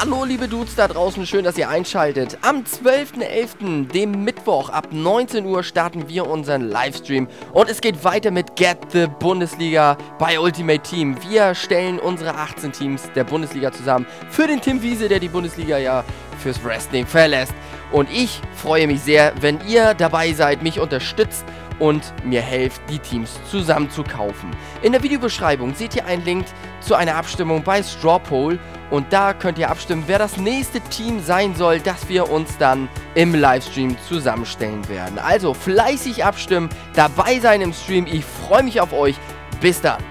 Hallo liebe Dudes da draußen, schön, dass ihr einschaltet. Am 12.11., dem Mittwoch, ab 19 Uhr starten wir unseren Livestream und es geht weiter mit Get the Bundesliga bei Ultimate Team. Wir stellen unsere 18 Teams der Bundesliga zusammen für den Tim Wiese, der die Bundesliga ja fürs Wrestling verlässt. Und ich freue mich sehr, wenn ihr dabei seid, mich unterstützt und mir helft, die Teams zusammen zu kaufen. In der Videobeschreibung seht ihr einen Link zu einer Abstimmung bei Strawpoll und da könnt ihr abstimmen, wer das nächste Team sein soll, das wir uns dann im Livestream zusammenstellen werden. Also fleißig abstimmen, dabei sein im Stream. Ich freue mich auf euch. Bis dann.